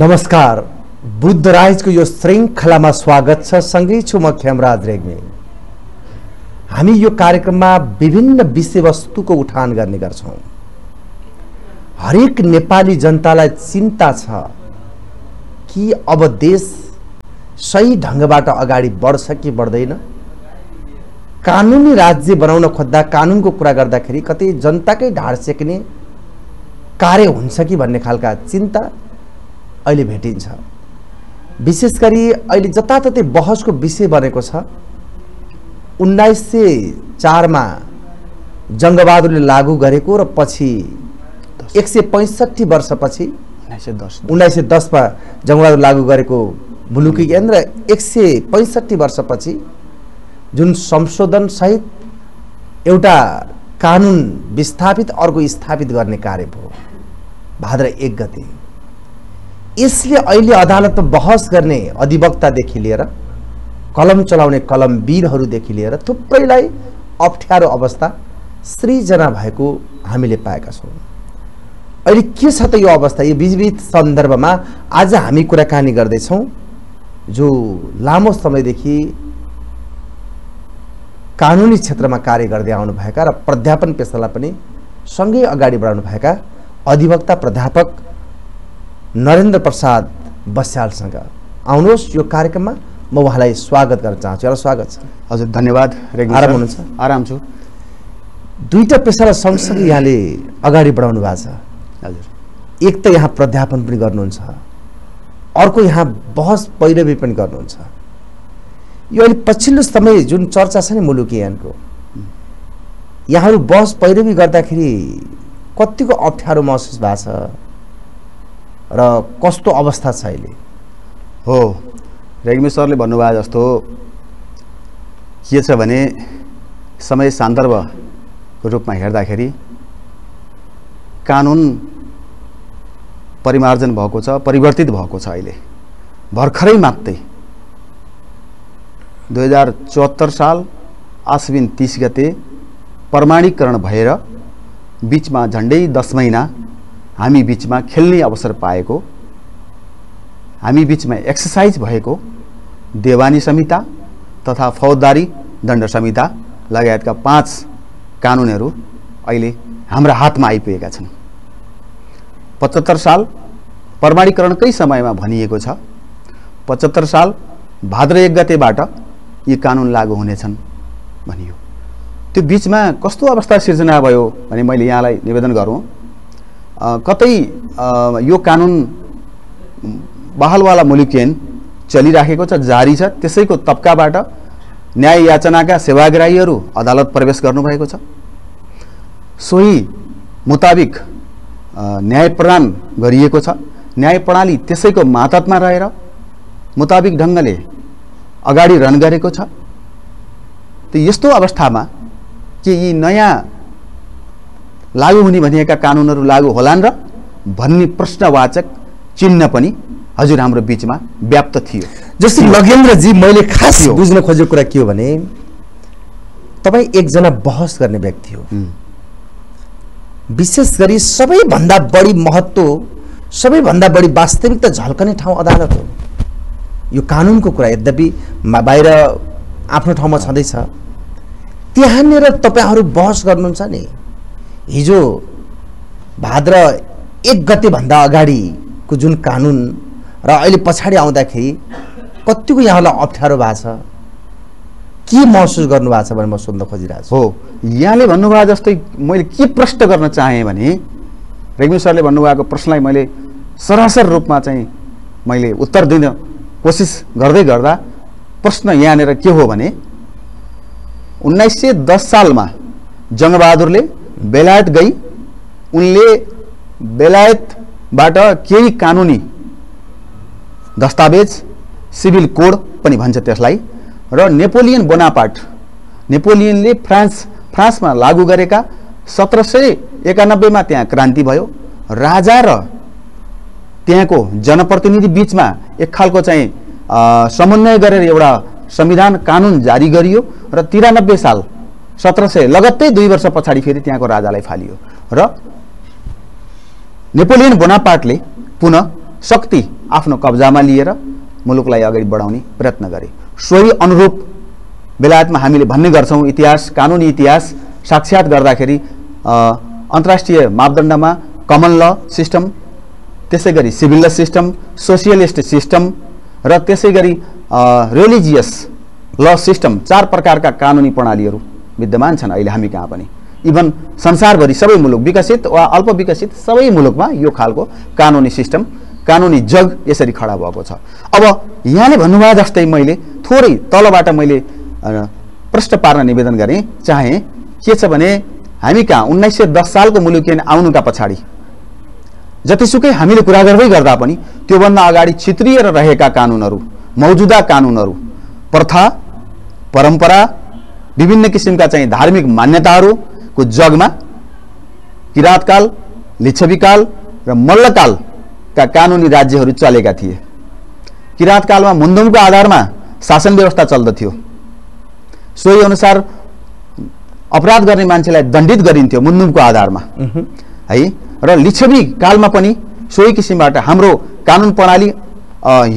नमस्कार। बुद्ध राइजको यो श्रृङ्खलामा स्वागत छ। सँगै छु म खेमराज रेग्मी। हामी यो कार्यक्रममा विभिन्न विषयवस्तुको उठान गर्ने गर्छौँ। हरेक नेपाली जनतालाई चिन्ता छ कि अब देश सही ढङ्गबाट अगाडि बढ्छ कि बढ्दैन? कानुनी राज्य बनाउन खोज्दा कानुनको कुरा गर्दाखेरि कतै जनताकै ढाड सेक्ने कार्य हुन्छ कि भन्ने खालका चिन्ता अहिले भेटिन्छ। विशेष गरी अहिले जताततै बहसको विषय बनेको छ उन्नाइस सय चारमा जङ्गबहादुरले लागू गरेको र पछि एक सय पैँसठी वर्षपछि उन्नाइस सय दस उन्नाइस सय दसमा जङ्गबहादुर लागू गरेको मुलुकी ज्ञान र एक सय पैँसठी वर्षपछि जुन संशोधनसहित एउटा कानुन विस्थापित अर्को स्थापित गर्ने कार्य भयो। भाद्र एक गते। यसले अहिले अदालतमा बहस गर्ने अधिवक्तादेखि लिएर कलम चलाउने कलमवीरहरूदेखि लिएर थुप्रैलाई अप्ठ्यारो अवस्था सृजना भएको हामीले पाएका छौँ। अहिले के छ त यो अवस्था? यो विविध सन्दर्भमा आज हामी कुराकानी गर्दैछौँ जो लामो समयदेखि कानुनी क्षेत्रमा कार्य गर्दै आउनुभएका र प्राध्यापन पेसालाई पनि सँगै अगाडि बढाउनुभएका अधिवक्ता प्राध्यापक नरेन्द्र प्रसाद बस्यालसँग। आउनुहोस् यो कार्यक्रममा म उहाँलाई स्वागत गर्न चाहन्छु। एउटा स्वागत छ। हजुर धन्यवाद। आराम। हुनुहुन्छ? आराम छु। दुईवटा पेसालाई सँगसँगै यहाँले अगाडि बढाउनु भएको छ। हजुर। एक त यहाँ प्राध्यापन पनि गर्नुहुन्छ। अर्को यहाँ बहस पैरवी पनि गर्नुहुन्छ। यो अहिले पछिल्लो समय जुन चर्चा छ नि मुलुकी यानको यहाँहरू बहस पैरवी गर्दाखेरि कतिको अप्ठ्यारो महसुस भएको छ? र कस्तो अवस्था छ अहिले? हो। रेग्मी सरले भन्नुभयो जस्तो के छ भने समय सान्दर्भको रूपमा हेर्दाखेरि कानुन परिमार्जन भएको छ परिवर्तित भएको छ अहिले। भर्खरै मात्रै। दुई हजार चौहत्तर साल आश्विन तिस गते प्रमाणीकरण भएर बिचमा झन्डै दस महिना हामी बिचमा खेल्ने अवसर पाएको हामी बिचमा एक्सर्साइज भएको देवानी संहिता तथा फौजदारी दण्ड संहिता लगायतका पाँच कानुनहरू अहिले हाम्रा हातमा आइपुगेका छन्। पचहत्तर साल प्रमाणीकरणकै समयमा भनिएको छ पचहत्तर साल भाद्र एक गतेबाट यी कानुन लागू हुनेछन् भनियो। त्यो बिचमा कस्तो अवस्था सिर्जना भयो भने मैले यहाँलाई निवेदन गरौँ कतै यो कानुन बहालवाला मुलुकेन चलिराखेको छ जारी छ त्यसैको तब्काबाट न्याय याचनाका सेवाग्राहीहरू अदालत प्रवेश गर्नुभएको छ। सोही मुताबिक न्याय प्रदान गरिएको छ। न्याय प्रणाली त्यसैको मातहतमा रहेर मुताबिक ढङ्गले अगाडि रन गरेको छ। त यस्तो अवस्थामा के यी नयाँ लागू हुने भनिएका कानुनहरू लागू होलान् र भन्ने प्रश्नवाचक चिन्ह पनि हजुर हाम्रो बिचमा व्याप्त थियो। जस्तै लगेन्द्रजी मैले खास। बुझ्न खोजेको कुरा के हो भने तपाईँ एकजना बहस गर्ने व्यक्ति हो। विशेष गरी सबैभन्दा बढी महत्त्व सबैभन्दा बढी वास्तविकता झल्कने ठाउँ अदालत हो। यो कानुनको कुरा यद्यपि बाहिर आफ्नो ठाउँमा छँदैछ। त्यहाँनिर तपाईँहरू बहस गर्नुहुन्छ नि। हिजो भाद्र एक गतेभन्दा अगाडिको जुन कानुन र अहिले पछाडि आउँदाखेरि कतिको यहाँलाई अप्ठ्यारो भएको छ? के महसुस गर्नुभएको छ भने म सोध्न खोजिरहेको छु हो यहाँले भन्नुभयो जस्तै मैले के प्रश्न गर्न चाहेँ भने रेग्मी सरले भन्नुभएको प्रश्नलाई मैले सरासर रूपमा चाहिँ मैले उत्तर दिन कोसिस गर्दै गर्दा प्रश्न यहाँनिर के हो भने उन्नाइस सय दस सालमा जङ्गबहादुरले बेलायत गई। उनले बेलायतबाट केही कानुनी दस्तावेज सिभिल कोड पनि भन्छ त्यसलाई र नेपोलियन बोनापार्ट नेपोलियनले फ्रान्स फ्रान्समा लागू गरेका सत्र सय एकानब्बेमा त्यहाँ क्रान्ति भयो। राजा र त्यहाँको जनप्रतिनिधि बिचमा एक खालको चाहिँ समन्वय गरेर एउटा संविधान कानुन जारी गरियो र तिरानब्बे साल सत्र सय लगत्तै दुई वर्ष पछाडि फेरि त्यहाँको राजालाई फालियो र नेपोलियन बोनापार्टले पुनः शक्ति आफ्नो कब्जामा लिएर मुलुकलाई अगाडि बढाउने प्रयत्न गरे। सोही अनुरूप बेलायतमा हामीले भन्ने गर्छौँ इतिहास कानुनी इतिहास साक्षात गर्दाखेरि अन्तर्राष्ट्रिय मापदण्डमा कमन ल सिस्टम त्यसै गरी सिभिल ल सिस्टम सोसियलिस्ट सिस्टम र त्यसै गरी रिलिजियस ल सिस्टम चार प्रकारका कानुनी प्रणालीहरू विद्यमान छन् अहिले हामी कहाँ पनि। इभन संसारभरि सबै मुलुक विकसित वा अल्प विकसित सबै मुलुकमा यो खालको कानुनी सिस्टम कानुनी जग यसरी खडा भएको छ। अब यहाँले भन्नुभयो जस्तै मैले थोरै तलबाट मैले प्रश्न पार्न निवेदन गरेँ चाहे के छ भने हामी कहाँ उन्नाइस सय दस सालको मुलुकियन आउनुका पछाडि जतिसुकै हामीले कुरा गर्दै गर्दा पनि त्योभन्दा अगाडि छित्रिएर रहेका कानुनहरू मौजुदा कानुनहरू प्रथा परम्परा विभिन्न किसिमका चाहिँ धार्मिक मान्यताहरूको जगमा किराँतकाल लिच्छवीकाल र मल्लकालका कानुनी राज्यहरू चलेका थिए। किराँतकालमा मुन्दुमको आधारमा शासन व्यवस्था चल्दथ्यो। सोही अनुसार अपराध गर्ने मान्छेलाई दण्डित गरिन्थ्यो मुन्दुमको आधारमा। है? र लिच्छवी कालमा पनि सोही किसिमबाट हाम्रो कानुन प्रणाली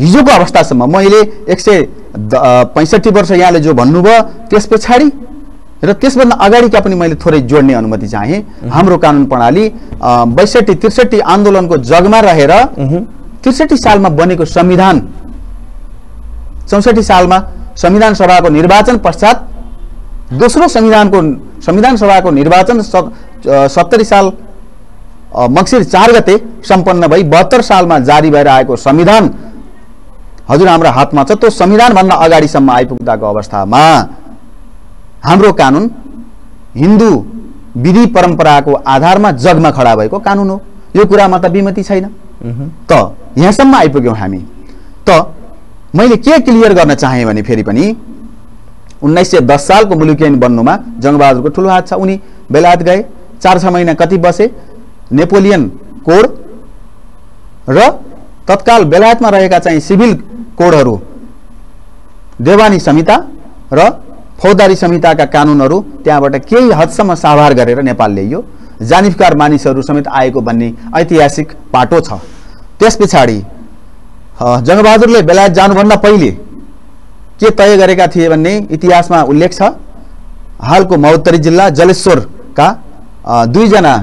हिजोको अवस्थासम्म मैले एक सय पैँसठी वर्ष यहाँले जो भन्नुभयो त्यस पछाडि र त्यसभन्दा अगाडिका पनि मैले थोरै जोड्ने अनुमति चाहेँ। हाम्रो कानुन प्रणाली बैसठी त्रिसठी आन्दोलनको जगमा रहेर त्रिसठी सालमा बनेको संविधान चौसठी सालमा संविधान सभाको निर्वाचन पश्चात दोस्रो संविधानको संविधान सभाको निर्वाचन सत्तरी साल अ, मङ्सिर चार गते सम्पन्न भई बहत्तर सालमा जारी भएर आएको संविधान हजुर हाम्रो हातमा छ। त्यो संविधानभन्दा अगाडिसम्म आइपुग्दाको अवस्थामा हाम्रो कानुन हिन्दू विधि परम्पराको आधारमा जगमा खडा भएको कानुन हो। यो कुरामा त विमति छैन। त यहाँसम्म आइपुग्यौँ हामी। त मैले के क्लियर गर्न चाहेँ भने फेरि पनि उन्नाइस सय दस सालको मुलुकी ऐन बन्नुमा जङ्गबहादुरको ठुलो हात छ। उनी बेलायत गए चार छ महिना कति बसे नेपोलियन कोड र तत्काल बेलायतमा रहेका चाहिँ सिभिल कोडहरू। देवानी संहिता र फौजदारी संहिताका कानुनहरू त्यहाँबाट केही हदसम्म साभार गरेर नेपाल ल्याइयो। जानिफकार समेत आएको भन्ने ऐतिहासिक पाटो छ। त्यस पछाडि बेलायत जानुभन्दा पहिले के तय गरेका थिए इतिहासमा उल्लेख छ। हालको महोत्तरी जिल्ला जलेश्वरका अ, दुईजना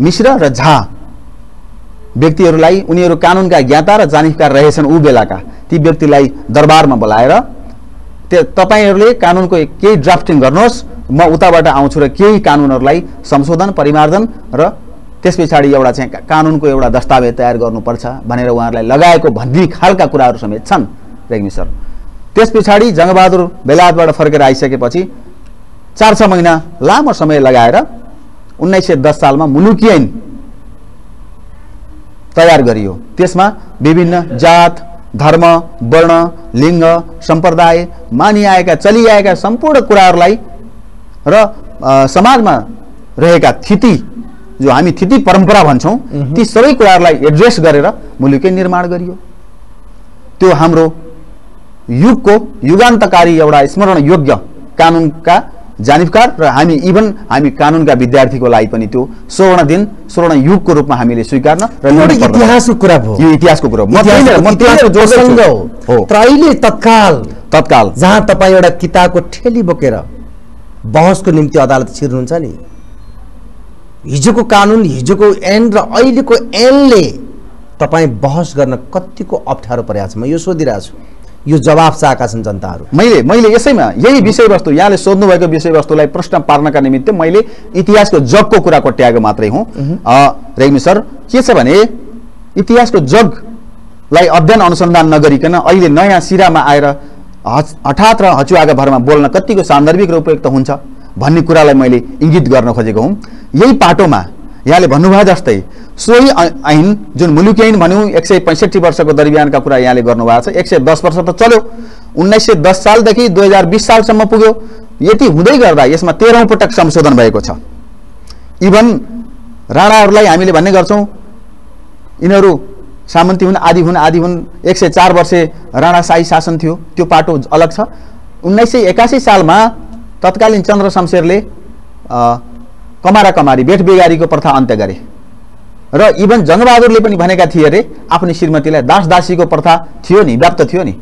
मिश्र र झा व्यक्तिहरूलाई उनीहरू कानुनका ज्ञाता र जानिफकार रहेछन् ऊ बेलाका। ती व्यक्तिलाई दरबारमा बोलाएर त्यो तपाईँहरूले कानुनको केही ड्राफ्टिङ गर्नुहोस् म उताबाट आउँछु र केही कानुनहरूलाई संशोधन परिमार्जन र त्यस पछाडि एउटा चाहिँ कानुनको एउटा दस्तावेज तयार गर्नुपर्छ भनेर उहाँहरूलाई लगाएको भन्ने खालका कुराहरू समेत छन् रेग्मी सर। त्यस पछाडि जङ्गबहादुर बेलायतबाट फर्केर आइसकेपछि चार छ महिना लामो समय लगाएर उन्नाइस सय दस सालमा मुलुकी ऐन तयार गरियो। त्यसमा विभिन्न जात धर्म वर्ण लिङ्ग सम्प्रदाय मानिआएका चलिआएका सम्पूर्ण कुराहरूलाई र समाजमा रहेका थिति जो हामी थिति परम्परा भन्छौँ ती सबै कुराहरूलाई एड्रेस गरेर मुलुकै निर्माण गरियो। त्यो हाम्रो युगको युगान्तकारी एउटा स्मरण योग्य कानुनका जानिफकार र हामी इभन हामी कानुनका विद्यार्थीको लागि पनि त्यो स्वर्ण दिन स्वर्ण युगको रूपमा हामीले स्वीकार्न र। इतिहासको कुरा भयो यो इतिहासको कुरा हो। म त्यही- म इतिहासको त्यही जोड्दैछु। प्रसङ्ग हो हो तर अहिले तत्काल तत्काल जहाँ तपाईँ एउटा किताबको ठेली बोकेर बहसको निम्ति अदालत छिर्नुहुन्छ नि हिजोको कानुन हिजोको ऐन र अहिलेको ऐनले तपाईँ बहस गर्न कतिको अप्ठ्यारो परेको छ म यो सोधिरहेको छु यो जवाब चाहेका छन् जनताहरू। मैले मैले यसैमा यही विषयवस्तु यहाँले सोध्नुभएको विषयवस्तुलाई प्रश्न पार्नका निमित्त मैले इतिहासको जगको कुरा कोट्याएको मात्रै हुँ। रेग्मी सर के छ भने इतिहासको जगलाई अध्ययन अनुसन्धान नगरिकन अहिले नयाँ सिरामा आएर हच हठात र हचुवाका भरमा बोल्न कतिको सान्दर्भिक र उपयुक्त हुन्छ भन्ने कुरालाई मैले इङ्गित गर्न खोजेको हुँ। यही पाटोमा यहाँले भन्नुभयो जस्तै सोही ऐन जुन मुलुकी ऐन भनौँ एक सय पैँसठी वर्षको दरमियानका कुरा यहाँले गर्नुभएको छ। एक सय दस वर्ष त चल्यो। उन्नाइस सय दस सालदेखि दुई हजार बिस सालसम्म पुग्यो। यति हुँदै गर्दा यसमा तेह्रौँ पटक संशोधन भएको छ। इभन राणाहरूलाई हामीले भन्ने गर्छौँ यिनीहरू सामन्ती हुन् आदि हुन् आदि हुन्। एक सय चार वर्षे राणाशाही शासन थियो। त्यो पाटो अलग छ। उन्नाइस सय एकासी सालमा तत्कालीन चन्द्र शमशेरले कमारा कमारी बेट बेगारीको प्रथा अन्त्य गरे। र इभन जङ्गबहादुरले पनि भनेका थिए अरे आफ्नो श्रीमतीलाई दास दासीको प्रथा थियो नि व्याप्त थियो नि?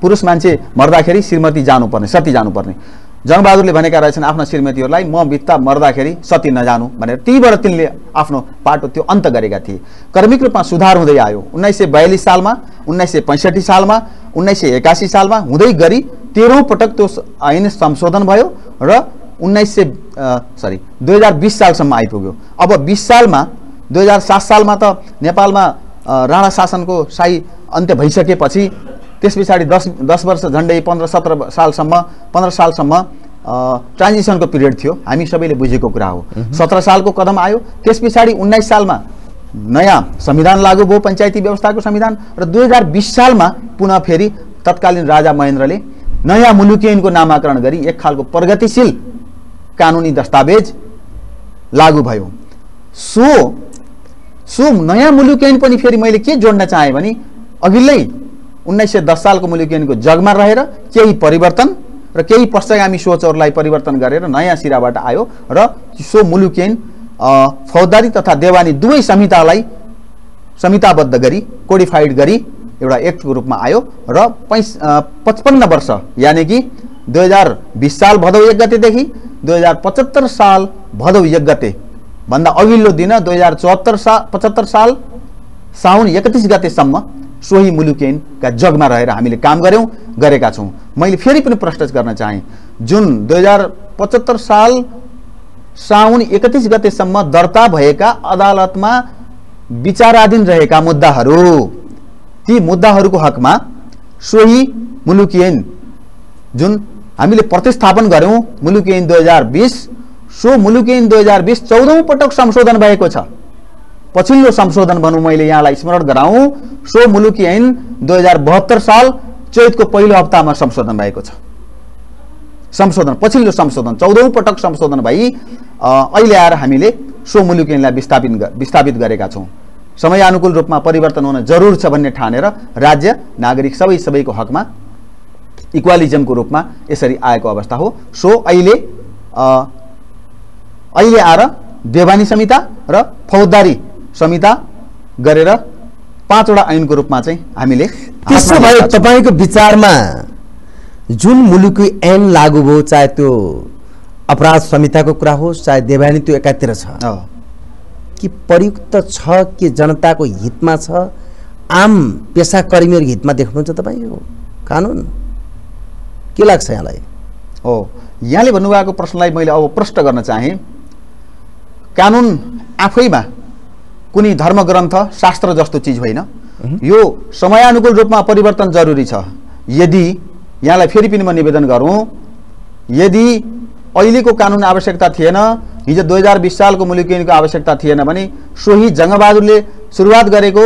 पुरुष मान्छे मर्दाखेरि श्रीमती जानुपर्ने सती जानुपर्ने। जङ्गबहादुरले भनेका रहेछन् आफ्ना श्रीमतीहरूलाई म बित्ता मर्दाखेरि सती नजानु भनेर। तीबाट तिनले आफ्नो पाटो त्यो अन्त गरेका थिए। क्रमिक रूपमा सुधार हुँदै आयो। उन्नाइस सय बयालिस सालमा उन्नाइस सय पैँसठी सालमा उन्नाइस सय एकासी सालमा हुँदै गरी तेह्रौँ पटक त्यो ऐन संशोधन भयो र उन्नाइस सय सरी दुई हजार बिस सालसम्म आइपुग्यो। अब बिस सालमा दुई हजार सात सालमा त नेपालमा राणा शासनको शाही अन्त्य भइसकेपछि त्यस पछाडि दस दस वर्ष झन्डै पन्ध्र सत्र सालसम्म पन्ध्र सालसम्म ट्रान्जिसनको पिरियड थियो। हामी सबैले बुझेको कुरा हो। सत्र सालको कदम आयो। त्यस पछाडि उन्नाइस सालमा नयाँ संविधान लागू भयो पञ्चायती व्यवस्थाको संविधान र दुई हजार बिस सालमा पुनः फेरि तत्कालीन राजा महेन्द्रले नयाँ मुलुकी ऐनको नामाकरण गरी एक खालको प्रगतिशील कानुनी दस्तावेज लागू भयो। सो सो नयाँ मुलुक पनि फेरि मैले के जोड्न चाहेँ भने अघिल्लै उन्नाइस सय दस सालको मुलुक जगमा रहेर केही परिवर्तन र केही पश्चगामी सोचहरूलाई परिवर्तन गरेर नयाँ सिराबाट आयो र सो मुलुक फौजदारी तथा देवानी दुवै संहितालाई संहिताबद्ध गरी कोडिफाइड गरी एउटा एक्टको रूपमा आयो र पैँस पचपन्न वर्ष यानि कि दुई साल भदौ एक गतेदेखि दुई साल भदौ एक गते भन्दा अघिल्लो दिन दुई हजार चौहत्तर सा पचहत्तर साल साउन एकतिस गतेसम्म सोही मुलुक ऐनका जगमा रहेर हामीले काम गऱ्यौँ गरेका छौँ मैले फेरि पनि प्रश्न गर्न चाहेँ जुन दुई हजार पचहत्तर साल साउन एकतिस गतेसम्म दर्ता भएका अदालतमा विचाराधीन रहेका मुद्दाहरू ती मुद्दाहरूको हकमा सोही मुलुकी ऐन जुन हामीले प्रतिस्थापन गऱ्यौँ मुलुकी ऐन दुई हजार बिस सो मुलुकी ऐन दुई हजार बिस चौधौँ पटक संशोधन भएको छ। पछिल्लो संशोधन भनौँ मैले यहाँलाई स्मरण गराउँ सो मुलुकी ऐन दुई हजार बहत्तर साल चैतको पहिलो हप्तामा संशोधन भएको छ। संशोधन पछिल्लो संशोधन चौधौँ पटक संशोधन भई अहिले आएर हामीले सो मुलुक ऐनलाई विस्थापित विस्थापित गरेका छौँ। समयानुकूल रूपमा परिवर्तन हुन जरुर छ भन्ने ठानेर राज्य नागरिक सबै सबैको हकमा इक्वालिजमको रूपमा यसरी आएको अवस्था हो। सो अहिले अहिले आएर देवानी संहिता र फौजदारी संहिता गरेर पाँचवटा ऐनको रूपमा चाहिँ हामीले त्यसो भए। तपाईँको विचारमा जुन मुलुकी ऐन लागू भयो चाहे त्यो अपराध संहिताको कुरा होस् चाहे देवानी त्यो एकातिर छ। कि प्रयुक्त छ कि जनताको हितमा छ? आम पेसाकर्मीहरूको हितमा देख्नुहुन्छ तपाईँ यो कानुन? के लाग्छ यहाँलाई? हो यहाँले भन्नुभएको प्रश्नलाई मैले अब प्रश्न गर्न चाहेँ। कानुन आफैमा कुनै धर्मग्रन्थ शास्त्र जस्तो चिज होइन। यो समयानुकूल रूपमा परिवर्तन जरुरी छ। यदि यहाँलाई फेरि पनि म निवेदन गरौँ यदि अहिलेको कानुन आवश्यकता थिएन हिजो दुई हजार बिस सालको मुलुक ऐनको आवश्यकता थिएन भने सोही जङ्गबहादुरले सुरुवात गरेको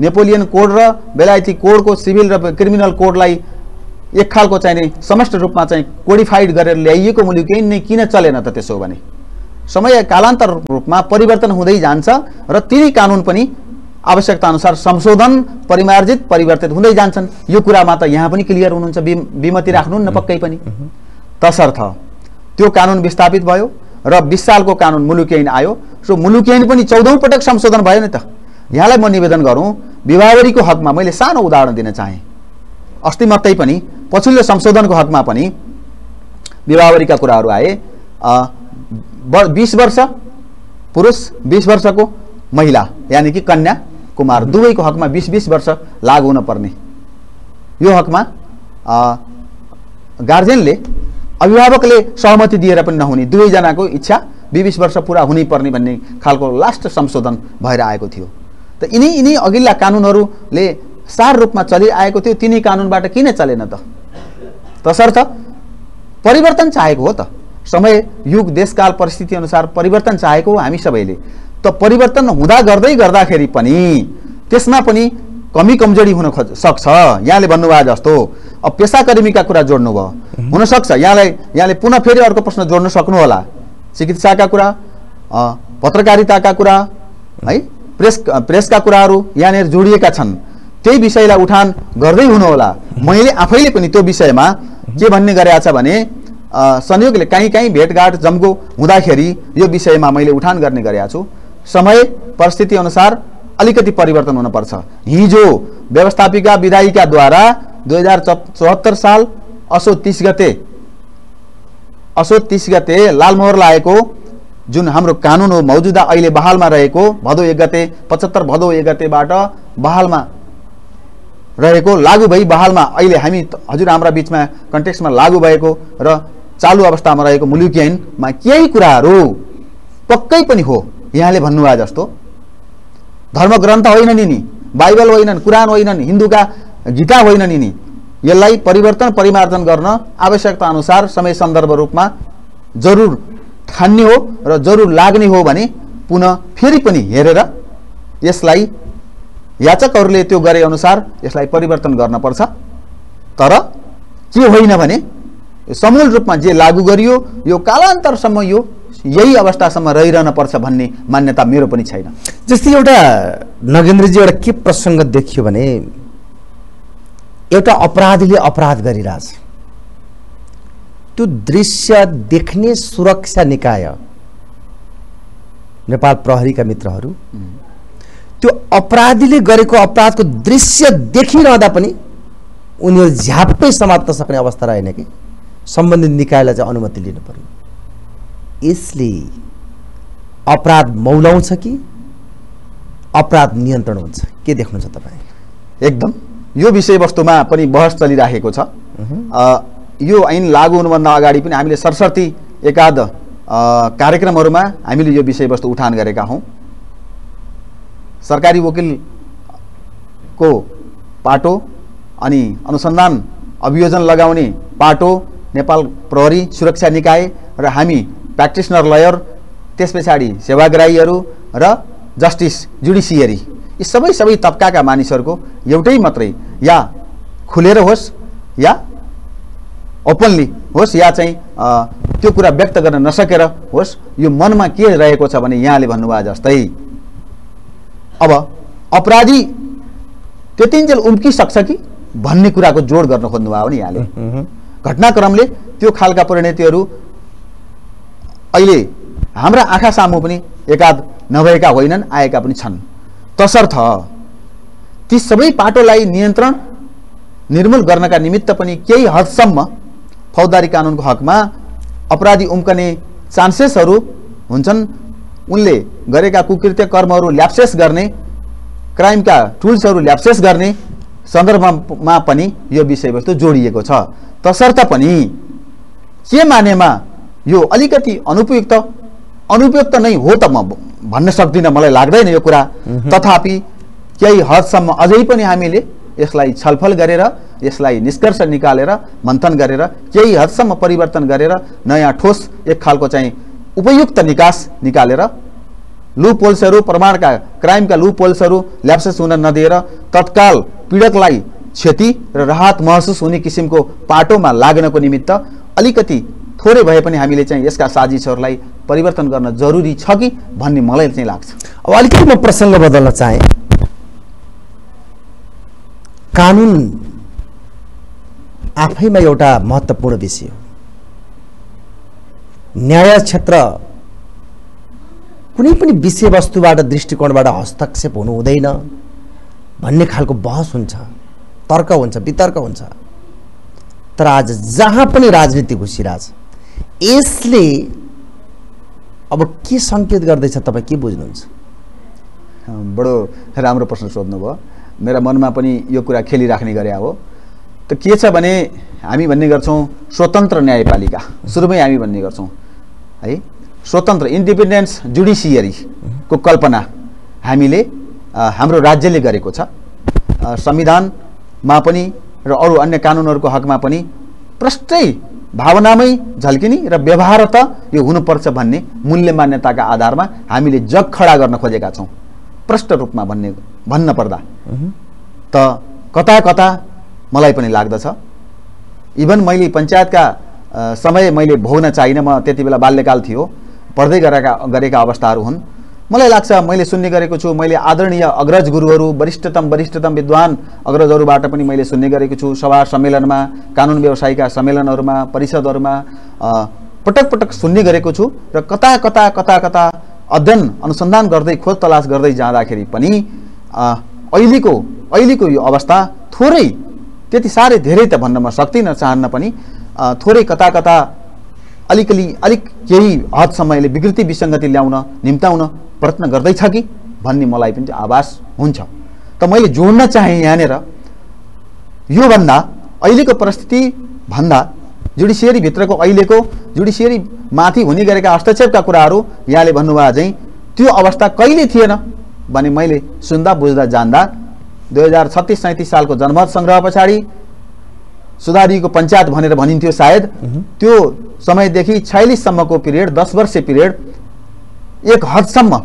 नेपोलियन कोड र बेलायती कोडको सिभिल र क्रिमिनल कोडलाई एक खालको चाहिने समष्ट रूपमा चाहिँ कोडिफाइड गरेर ल्याइएको मुलुक ऐन नै किन चलेन त त्यसो भने? समय कालान्तर रूपमा परिवर्तन हुँदै जान्छ र तिनी कानुन पनि आवश्यकता अनुसार संशोधन परिमार्जित परिवर्तित हुँदै जान्छन्। यो कुरामा त यहाँ पनि क्लियर हुनुहुन्छ बिम- बिमति राख्नुहुन्न पक्कै पनि। तसर्थ त्यो कानुन विस्थापित भयो र बिस सालको कानुन मुलुकी ऐन आयो। सो मुलुकी ऐन पनि चौधौँ पटक संशोधन भयो नि त। यहाँलाई म निवेदन गरौँ विवाहवरीको हकमा मैले सानो उदाहरण दिन चाहेँ। अस्ति मात्रै पनि पछिल्लो संशोधनको हकमा पनि विवाहवरीका कुराहरू आए। बिस वर्ष पुरुष बिस वर्षको महिला यानि कि कन्या कुमार दुवैको हकमा बिस बिस वर्ष लागु हुन पर्ने। यो हकमा गार्जेनले अभिभावकले सहमति दिएर पनि नहुने दुवैजनाको इच्छा बिस वर्ष पुरा हुनै पर्ने भन्ने खालको लास्ट संशोधन भएर आएको थियो। त यिनी यिनी अघिल्ला कानुनहरूले सार रूपमा चलिआएको थियो तिनी कानुनबाट किन चलेन त? तसर्थ परिवर्तन चाहेको हो त। समय युग देशकाल परिस्थिति अनुसार परिवर्तन चाहेको हो हामी सबैले। त परिवर्तन हुँदा गर्दै गर्दाखेरि पनि त्यसमा पनि कमी कमजोरी हुन खोज सक्छ। यहाँले भन्नुभयो जस्तो अब पेसाकर्मीका कुरा जोड्नुभयो। हुनसक्छ यहाँलाई यहाँले पुनः फेरि अर्को प्रश्न जोड्न सक्नु होला चिकित्साका कुरा पत्रकारिताका कुरा है प्रेस प्रेसका कुराहरू यहाँनिर जोडिएका छन्। त्यही विषयलाई उठान गर्दै हुनुहोला। मैले आफैले पनि त्यो विषयमा के भन्ने गरेका छ भने संयोगले काहीँ काहीँ भेटघाट जम्को हुँदाखेरि यो विषयमा उठान गर्ने गरेका छु। समय, परिस्थिति अनुसार अलिकति परिवर्तन हुनपर्छ। हिजो व्यवस्थापिका विधायिकाद्वारा दुई हज़ार चौहत्तर साल असो तिस गते असो तिस गते लालमोहर लागेको, जुन हाम्रो कानुन हो, मौजुदा अहिले बहालमा रहेको, भदौ एक गते, पचहत्तर, भदौ एक गतेबाट बहालमा रहेको लागू भई बहालमा अहिले हामी हजुर हाम्रा बिचमा कन्टेक्समा लागू भएको र चालु अवस्थामा रहेको मुलुकी ऐनमा केही कुराहरू पक्कै पनि हो यहाँले भन्नुभयो जस्तो। धर्मग्रन्थ होइन नि नि बाइबल होइनन् कुरान होइनन् हिन्दूका गीता होइनन् नि नि यसलाई परिवर्तन परिमार्जन गर्न आवश्यकता अनुसार समय सन्दर्भ रूपमा जरुर ठान्ने हो र जरुर लाग्ने हो भने पुनः फेरि पनि हेरेर यसलाई याचकहरूले त्यो गरे अनुसार यसलाई परिवर्तन गर्न पर्छ। तर के होइन भने समूल रूपमा जे लागू गरियो यो कालान्तरसम्म यो यही अवस्थासम्म रहिरहन पर्छ भन्ने मान्यता मेरो पनि छैन। जस्तै एउटा नगेन्द्रजी एउटा के प्रसङ्ग देखियो भने एउटा अपराधीले अपराध गरिरहेछ त्यो दृश्य देख्ने सुरक्षा निकाय नेपाल प्रहरीका मित्रहरू त्यो अपराधीले गरेको अपराधको दृश्य देखिरहँदा पनि उनीहरू झ्याप्पै समात्न सक्ने अवस्था रहेन कि? सम्बन्धित निकायलाई चाहिँ अनुमति लिनु पर्यो। यसले अपराध मौलाउँछ कि अपराध नियन्त्रण हुन्छ? के देख्नुहुन्छ तपाईँ? एकदम। यो विषयवस्तुमा पनि बहस चलिराखेको छ। यो ऐन लागू हुनुभन्दा अगाडि पनि हामीले सरसर्ती एकाध कार्यक्रमहरूमा हामीले यो विषयवस्तु उठान गरेका हौँ। सरकारी वकिलको पाटो अनि अनुसन्धान अभियोजन लगाउने पाटो नेपाल प्रहरी सुरक्षा निकाय र हामी प्र्याक्टिसनर लयर त्यस पछाडि सेवाग्राहीहरू र जस्टिस जुडिसियरी यी सबै सबै तबकाका मानिसहरूको एउटै मात्रै या खुलेर होस् या ओपनली होस् या चाहिँ त्यो कुरा व्यक्त गर्न नसकेर होस् यो मनमा के रहेको छ भने यहाँले भन्नुभयो जस्तै। अब अपराधी त्यतिन्जेल उम्किसक्छ कि भन्ने कुराको जोड गर्न खोज्नुभयो नि यहाँले। घटनाक्रमले त्यो खालका परिणतिहरू अहिले हाम्रा आँखा सामु पनि एकाध नभएका होइनन् आएका पनि छन्। तसर्थ ती सबै पाटोलाई नियन्त्रण निर्मूल गर्नका निमित्त पनि केही हदसम्म फौजदारी कानुनको हकमा अपराधी उम्कने चान्सेसहरू हुन्छन्। उनले गरेका कुकृत्य कर्महरू ल्याप्सेस गर्ने क्राइमका टुल्सहरू ल्याप्सेस गर्ने सन्दर्भमा पनि यो विषयवस्तु जोडिएको छ। तसर्थ पनि के मानेमा यो अलिकति अनुपयुक्त अनुपयुक्त नै हो त म भन्न सक्दिनँ मलाई लाग्दैन यो कुरा। तथापि केही हदसम्म अझै पनि हामीले यसलाई छलफल गरेर यसलाई निष्कर्ष निकालेर मन्थन गरेर केही हदसम्म परिवर्तन गरेर नयाँ ठोस एक खालको चाहिँ उपयुक्त निकास निकालेर लु पोल्सहरू प्रमाणका क्राइमका लु पोल्सहरू ल्याप्सेस हुन नदिएर तत्काल पीडकलाई क्षति र राहत महसुस हुने किसिमको पाटोमा लाग्नको निमित्त अलिकति थोरै भए पनि हामीले चाहिँ यसका साजिसहरूलाई परिवर्तन गर्न जरुरी छ कि भन्ने मलाई चाहिँ लाग्छ। अब अलिकति म प्रसङ्ग बदल्न चाहेँ। कानुन आफैमा एउटा महत्त्वपूर्ण विषय हो। न्याय क्षेत्र कुनै पनि विषयवस्तुबाट, दृष्टिकोणबाट हस्तक्षेप हुनु हुँदैन। भन्ने बहस हुन्छ, तर्क हुन्छ, वितर्क हुन्छ। तर आज जहाँ पनि राजनीति घुसिरहेछ, यसले अब के सङ्केत गर्दैछ, तपाईँ के बुझ्नुहुन्छ? बडो राम्रो प्रश्न सोध्नुभयो। मेरा मनमा पनि यो कुरा खेलिराख्ने गरे हो। त के छ भने, हामी भन्ने गर्छौँ स्वतन्त्र न्यायपालिका। सुरुमै हामी भन्ने है? स्वतन्त्र इन्डिपेन्डेन्स जुडिसियरीको कल्पना हामीले हाम्रो राज्यले गरेको छ। संविधानमा पनि र अरू अन्य कानुनहरूको हकमा पनि प्रष्टै भावनामै झल्किने र व्यवहार त यो हुनुपर्छ भन्ने मूल्य मान्यताका आधारमा हामीले जग खडा गर्न खोजेका छौँ। प्रष्ट रूपमा भन्ने भन्न पर्दा त कता कता मलाई पनि लाग्दछ। इभन मैले पञ्चायतका समय मैले भोग्न चाहिनँ म त्यति बेला बाल्यकाल थियो। पढ्दै गरेका गरेका अवस्थाहरू हुन्। मलाई लाग्छ मैले सुन्ने गरेको छु मैले आदरणीय अग्रज गुरुहरू वरिष्ठतम वरिष्ठतम विद्वान अग्रजहरूबाट पनि मैले सुन्ने गरेको छु। सभा सम्मेलनमा कानुन व्यवसायिका सम्मेलनहरूमा परिषदहरूमा पटक पटक सुन्ने गरेको छु र कता कता कता कता अध्ययन अनुसन्धान गर्दै खोज तलास गर्दै जाँदाखेरि पनि अहिलेको अहिलेको यो अवस्था थोरै त्यति साह्रै धेरै त भन्न म सक्दिनँ चाहन्न पनि। थोरै कता कता अलिकलि अलिक केही हदसम्म यसले विकृति विसङ्गति ल्याउन निम्ताउन प्रयत्न गर्दैछ कि भन्ने मलाई पनि आभास हुन्छ त मैले जोड्न चाहेँ यहाँनिर योभन्दा अहिलेको परिस्थिति भन्दा जुडिसियरीभित्रको अहिलेको जुडिसियरी माथि हुने गरेका हस्तक्षेपका कुराहरू यहाँले भन्नुभयो चाहिँ त्यो अवस्था कहिले थिएन भने मैले सुन्दा बुझ्दा जान्दा दुई हजार छत्तिस सैँतिस सालको जनमत सङ्ग्रह पछाडि सुधारिएको पञ्चायत भनेर भनिन्थ्यो सायद। त्यो समयदेखि छयालिससम्मको पिरियड दस वर्षे पिरियड एक हदसम्म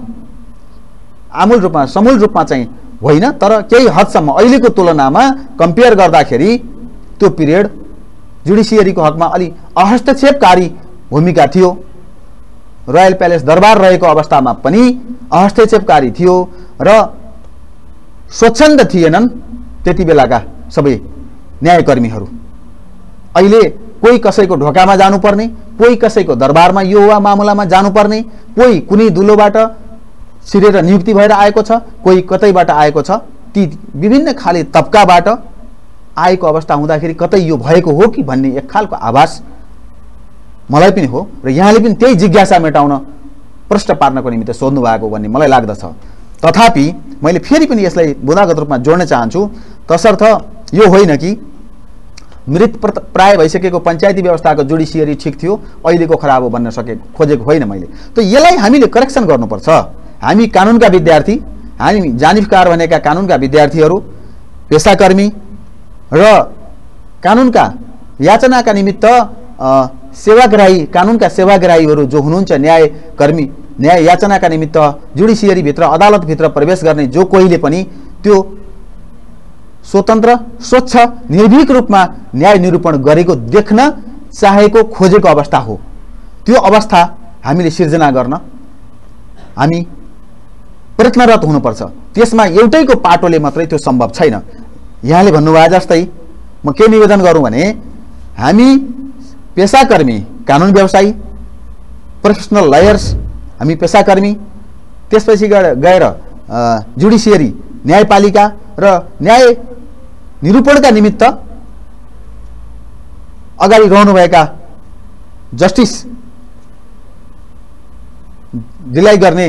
आमूल रूपमा समूल रूपमा चाहिँ होइन तर केही हदसम्म। अहिलेको तुलनामा कम्पेयर गर्दाखेरि त्यो पिरियड जुडिसियरीको हकमा अलि अहस्तक्षेपकारी भूमिका थियो। रोयल प्यालेस दरबार रहेको अवस्थामा पनि अहस्तक्षेपकारी थियो र स्वच्छन्द थिएनन् त्यति बेलाका सबै न्यायकर्मीहरू। अहिले कोही कसैको ढोकामा जानुपर्ने कोही कसैको दरबारमा यो वा मामलामा जानुपर्ने कोही कुनै दुलोबाट छिरेर नियुक्ति भएर आएको छ कोही कतैबाट आएको छ ती विभिन्न खाले तब्काबाट आएको अवस्था हुँदाखेरि कतै यो भएको हो कि भन्ने एक खालको आभास मलाई पनि हो र यहाँले पनि त्यही जिज्ञासा मेटाउन प्रश्न पार्नको निमित्त सोध्नु भएको भन्ने मलाई लाग्दछ। तथापि मैले फेरि पनि यसलाई बुदागत रूपमा जोड्न चाहन्छु। तसर्थ यो होइन कि मृत प्र- प्राय भइसकेको पञ्चायती व्यवस्थाको जुडिसियरी ठिक थियो अहिलेको खराब हो भन्न सके खोजेको होइन मैले। त यसलाई हामीले करेक्सन गर्नुपर्छ। हामी कानुनका विद्यार्थी हामी जानिफकार भनेका कानुनका विद्यार्थीहरू पेसाकर्मी र कानुनका याचनाका निमित्त सेवाग्राही कानुनका सेवाग्राहीहरू जो हुनुहुन्छ न्यायकर्मी न्याय याचनाका निमित्त जुडिसियरीभित्र अदालतभित्र प्रवेश गर्ने जो कोहीले पनि त्यो स्वतन्त्र स्वच्छ निर्भीक रूपमा न्याय निरूपण गरेको देख्न चाहेको खोजेको अवस्था हो। त्यो अवस्था हामीले सिर्जना गर्न हामी प्रयत्नरत हुनुपर्छ। त्यसमा एउटैको पाटोले मात्रै त्यो सम्भव छैन। यहाँले भन्नुभयो जस्तै म के निवेदन गरौँ भने हामी पेसाकर्मी कानुन व्यवसायी प्रोफेसनल लयर्स हामी पेसाकर्मी त्यसपछि गएर जुडिसियरी न्यायपालिका र न्याय निरूपणका निमित्त अगाडि रहनुभएका जस्टिस दिलाइ गर्ने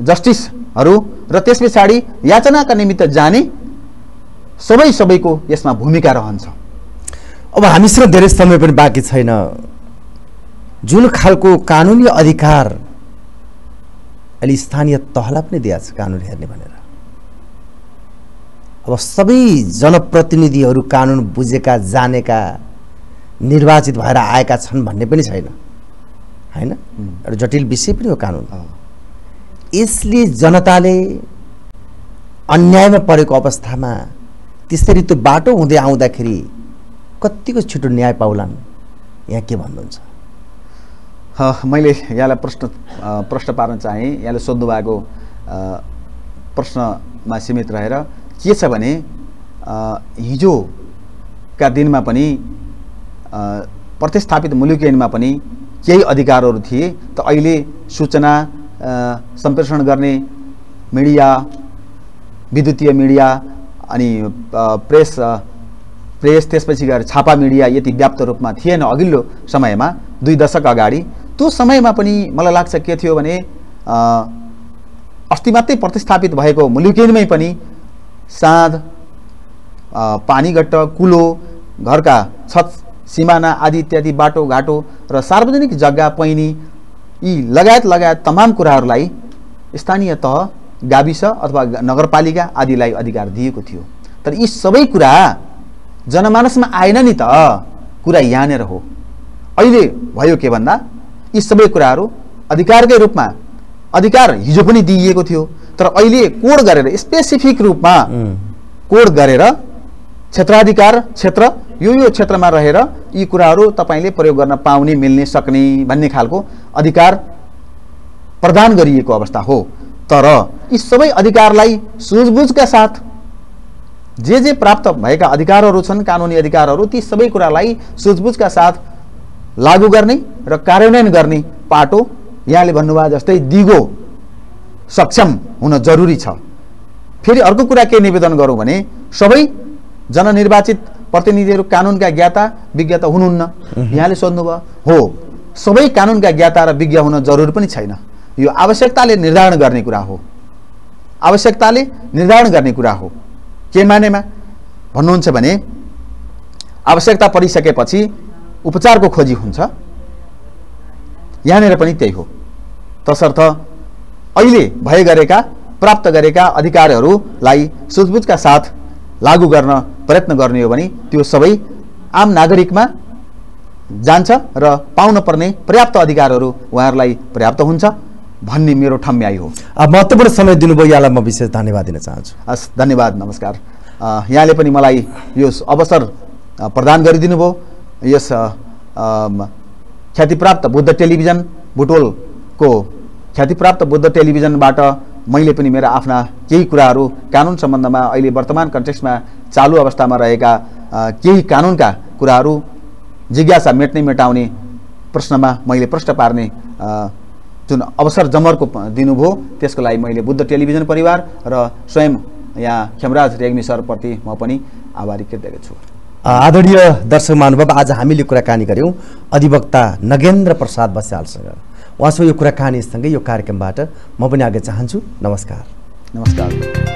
जस्टिसहरू र त्यस पछाडि याचनाका निमित्त जाने सबै सबैको यसमा भूमिका रहन्छ। अब हामीसँग धेरै समय पनि बाँकी छैन। जुन खालको कानुनी अधिकार अहिले स्थानीय तहलाई पनि दिएको छ कानुन हेर्ने भनेर। अब सबै जनप्रतिनिधिहरू कानुन बुझेका जानेका निर्वाचित भएर आएका छन् भन्ने पनि छैन। होइन? एउटा जटिल विषय पनि हो कानुन। यसले जनताले अन्यायमा परेको अवस्थामा त्यसरी त्यो बाटो हुँदै आउँदाखेरि कतिको छिटो न्याय पाउलान्? यहाँ के भन्नुहुन्छ? मैले यहाँलाई प्रश्न प्रश्न पार्न चाहेँ। यहाँले सोध्नु भएको प्रश्नमा सीमित रहेर के छ भने हिजोका दिनमा पनि प्रतिस्थापित मुलुक ऐनमा पनि केही अधिकारहरू थिए त अहिले सूचना सम्प्रेषण गर्ने मिडिया विद्युतीय मिडिया अनि प्रेस प्रेस त्यसपछि गएर छापा मिडिया यति व्याप्त रूपमा थिएन अघिल्लो समयमा दुई दशक अगाडि। त्यो समयमा पनि मलाई लाग्छ के थियो भने अस्ति मात्रै प्रतिस्थापित भएको मुलुकेनमै पनि साँध पानीघट्ट कुलो घरका छत सिमाना आदि इत्यादि बाटोघाटो र सार्वजनिक जग्गा पैनी यी लगायत लगायत तमाम कुराहरूलाई स्थानीय तह गाविस अथवा नगरपालिका आदिलाई अधिकार दिएको थियो। तर यी सबै कुरा जनमानसमा आएन नि त। कुरा यहाँनिर हो। अहिले भयो के भन्दा यी सबै कुराहरू अधिकारकै रूपमा अधिकार हिजो पनि दिइएको थियो। तर अहिले कोड गरेर स्पेसिफिक रूपमा कोड गरेर क्षेत्राधिकार क्षेत्र यो यो क्षेत्रमा रहेर यी कुराहरू तपाईँले प्रयोग गर्न पाउने मिल्ने सक्ने भन्ने खालको अधिकार प्रदान गरिएको अवस्था हो। तर यी सबै अधिकारलाई सुझबुझका साथ जे जे प्राप्त भएका अधिकारहरू छन् कानुनी अधिकारहरू ती सबै कुरालाई सुझबुझका साथ लागू गर्ने र कार्यान्वयन गर्ने पाटो यहाँले भन्नुभयो जस्तै दिगो। सक्षम हुन जरुरी छ। फेरि अर्को कुरा के निवेदन गरौँ भने सबै जननिर्वाचित प्रतिनिधिहरू कानुनका ज्ञाता विज्ञता हुनुहुन्न। यहाँले सोध्नुभयो हो सबै कानुनका ज्ञाता र विज्ञ हुन जरुरी पनि छैन। यो आवश्यकताले निर्धारण गर्ने कुरा हो। आवश्यकताले निर्धारण गर्ने कुरा हो। के मानेमा? भन्नुहुन्छ भने आवश्यकता परिसकेपछि उपचारको खोजी हुन्छ। यहाँनिर पनि त्यही हो। तसर्थ अहिले भए गरेका प्राप्त गरेका अधिकारहरूलाई सुझबुझका साथ लागू गर्न प्रयत्न गर्ने हो भने त्यो सबै आम नागरिकमा जान्छ र पाउन पर्ने पर्याप्त अधिकारहरू उहाँहरूलाई पर्याप्त हुन्छ भन्ने मेरो ठम्याइ हो। अब महत्त्वपूर्ण समय दिनुभयो यहाँलाई म विशेष धन्यवाद दिन चाहन्छु। हस् धन्यवाद नमस्कार। यहाँले पनि मलाई यो अवसर प्रदान गरिदिनु भयो यस ख्यातिप्राप्त बुद्ध टेलिभिजन बुटोलको ख्यातिप्राप्त बुद्ध टेलिभिजनबाट मैले पनि मेरा आफ्ना केही कुराहरू कानुन सम्बन्धमा अहिले वर्तमान कन्टेक्समा चालु अवस्थामा रहेका केही कानुनका कुराहरू जिज्ञासा मेट्ने मेटाउने प्रश्नमा मैले प्रश्न पार्ने जुन अवसर जमर्को दिनुभयो त्यसको लागि मैले बुद्ध टेलिभिजन परिवार र स्वयं यहाँ खेमराज रेग्मी सरप्रति म पनि आभारी कृतज्ञ छु। आदरणीय दर्शक महानुभाव आज हामीले कुराकानी गऱ्यौँ। अधिवक्ता नगेन्द्र प्रसाद बस्यालसँग। उहाँसँग यो कुराकानीसँगै यो कार्यक्रमबाट म पनि आगे चाहन्छु। नमस्कार। नमस्कार।